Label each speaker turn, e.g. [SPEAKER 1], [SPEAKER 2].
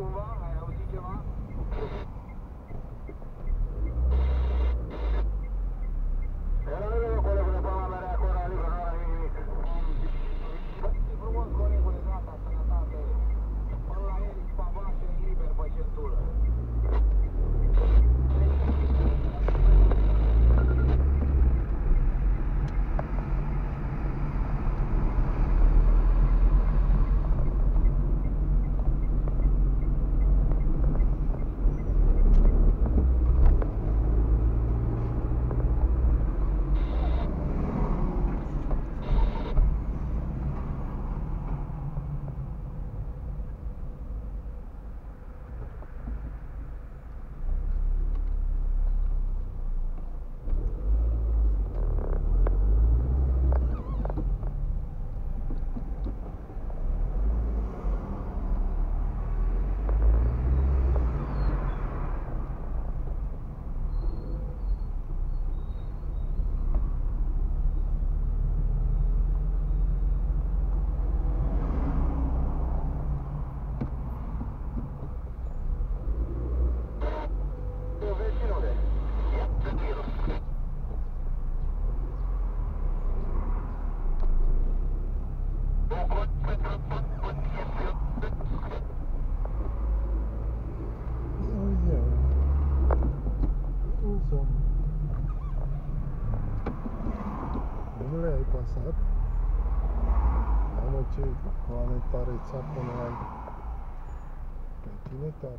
[SPEAKER 1] Tuva, a
[SPEAKER 2] já utítěla. Domnule, ai pasat? Mamă, ce oameni tare țapă la Pe tine,
[SPEAKER 1] tare.